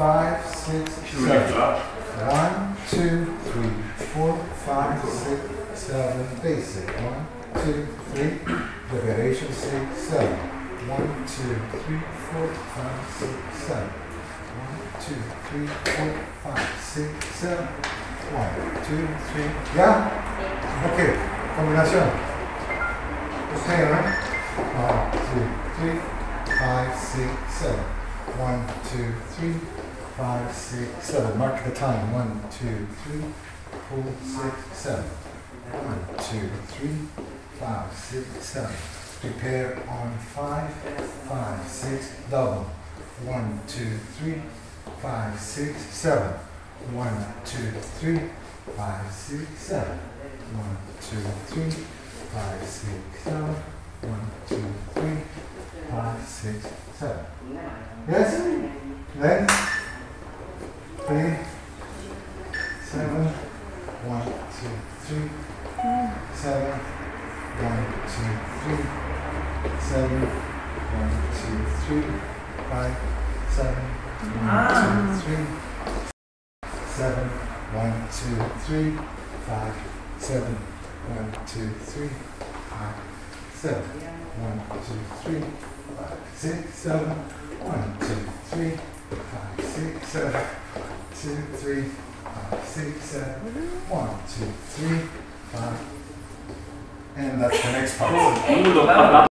five, six, seven. One, two, three, four, five, six, seven, basic. One, two, three, liberation, six, seven. One, two, three, four, five, six, seven. One, two, three, four, five, six, seven. One, two, three. ¿Ya? Ok, combinación. Okay, right? One, two, three, five, six, seven. One, two, three, five, six, seven. Mark the time. One, two, three, four, six, seven. One, two, three, five, six, seven. Prepare on five, five, six, double. One, two, three, five, six, seven. One, two, three, five, six, seven. One, two, three, five, six, seven. One, two, three, five, six, seven. Yes? Then three, seven, one, two, three, seven, one, two, three, seven, one, two, three, five, seven, one, ah. two, three, seven, one, two, three, five, seven, one, two, three, five, seven, one, two, three, five, six, seven, one, two, three, five, six, seven, two, three, six, seven, one, two, three, five, and that's the next part.